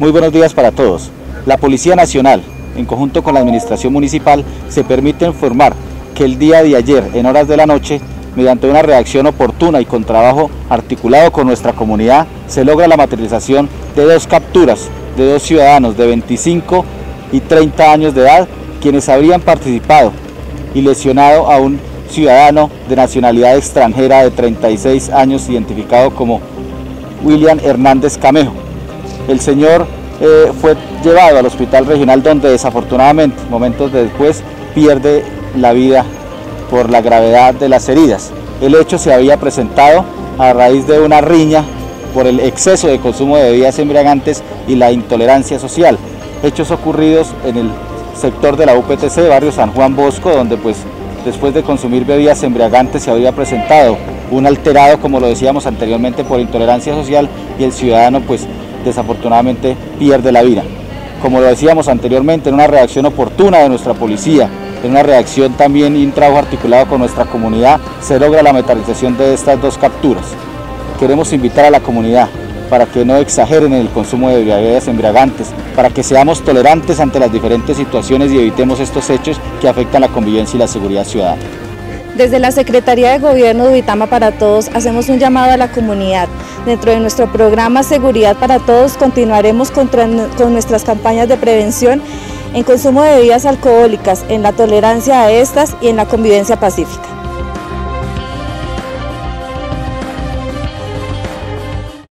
Muy buenos días para todos. La Policía Nacional, en conjunto con la Administración Municipal, se permite informar que el día de ayer, en horas de la noche, mediante una reacción oportuna y con trabajo articulado con nuestra comunidad, se logra la materialización de dos capturas de dos ciudadanos de 25 y 30 años de edad, quienes habrían participado y lesionado a un ciudadano de nacionalidad extranjera de 36 años identificado como William Hernández Camejo. El señor eh, fue llevado al hospital regional donde desafortunadamente momentos después pierde la vida por la gravedad de las heridas. El hecho se había presentado a raíz de una riña por el exceso de consumo de bebidas embriagantes y la intolerancia social. Hechos ocurridos en el sector de la UPTC, barrio San Juan Bosco, donde pues después de consumir bebidas embriagantes se había presentado un alterado, como lo decíamos anteriormente, por intolerancia social y el ciudadano pues desafortunadamente pierde la vida. Como lo decíamos anteriormente, en una reacción oportuna de nuestra policía, en una reacción también y un trabajo articulado con nuestra comunidad, se logra la metalización de estas dos capturas. Queremos invitar a la comunidad para que no exageren en el consumo de bebidas embriagantes, para que seamos tolerantes ante las diferentes situaciones y evitemos estos hechos que afectan la convivencia y la seguridad ciudadana. Desde la Secretaría de Gobierno de Uitama para Todos hacemos un llamado a la comunidad. Dentro de nuestro programa Seguridad para Todos continuaremos con nuestras campañas de prevención en consumo de bebidas alcohólicas, en la tolerancia a estas y en la convivencia pacífica.